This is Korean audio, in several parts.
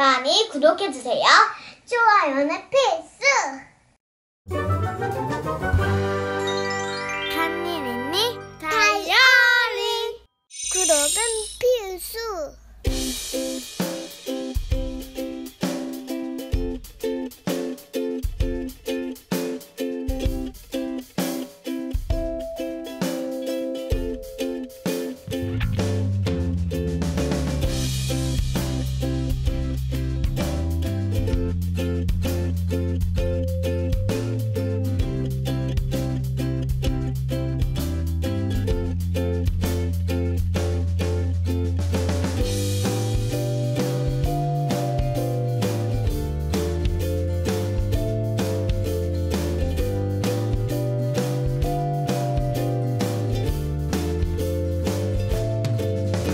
많이 구독해주세요. 좋아요는 필수! 한일이니 다이어리 구독은 필수!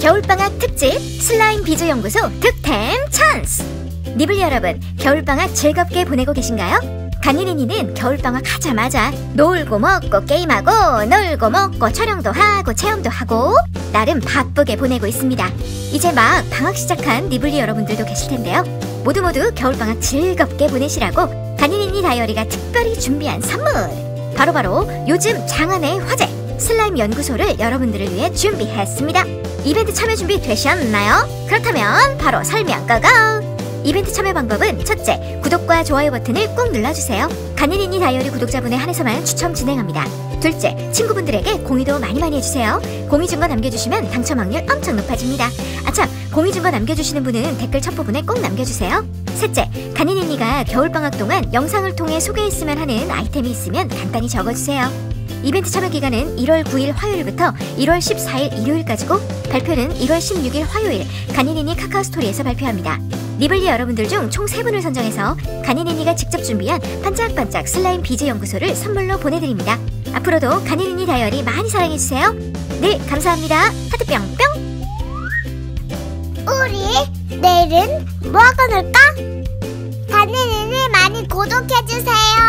겨울방학 특집 슬라임 비즈 연구소 득템 찬스. 니블 여러분, 겨울방학 즐겁게 보내고 계신가요? 간이린이는 겨울방학 하자마자 놀고 먹고 게임하고 놀고 먹고 촬영도 하고 체험도 하고 나름 바쁘게 보내고 있습니다. 이제 막 방학 시작한 니블리 여러분들도 계실 텐데요. 모두 모두 겨울방학 즐겁게 보내시라고 간이린이 다이어리가 특별히 준비한 선물. 바로바로 요즘 장안의 화제 슬라임 연구소를 여러분들을 위해 준비했습니다. 이벤트 참여 준비 되셨나요? 그렇다면 바로 설명 고고! 이벤트 참여 방법은 첫째, 구독과 좋아요 버튼을 꾹 눌러주세요. 간이린이 다이어리 구독자분에 한해서만 추첨 진행합니다. 둘째, 친구분들에게 공유도 많이 많이 해주세요. 공유 증거 남겨주시면 당첨 확률 엄청 높아집니다. 아참, 공유 증거 남겨주시는 분은 댓글 첫 부분에 꼭 남겨주세요. 셋째, 간이린이가 겨울방학 동안 영상을 통해 소개했으면 하는 아이템이 있으면 간단히 적어주세요. 이벤트 참여 기간은 1월 9일 화요일부터 1월 14일 일요일까지고 발표는 1월 16일 화요일 간이니니 카카오 스토리에서 발표합니다. 리블리 여러분들 중 총 3분을 선정해서 간이니니가 직접 준비한 반짝반짝 슬라임 비즈 연구소를 선물로 보내드립니다. 앞으로도 간이니니 다이어리 많이 사랑해주세요. 네, 감사합니다. 하트 뿅뿅! 우리 내일은 뭐 하고 놀까? 다니는을 많이 구독해주세요.